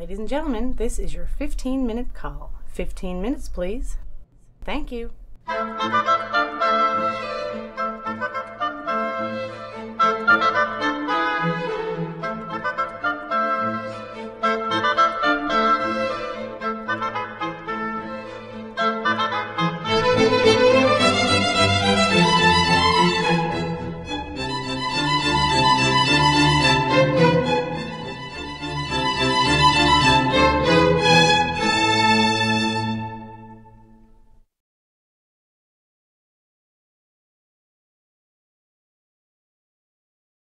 Ladies and gentlemen, this is your 15 minute call. 15 minutes, please. Thank you.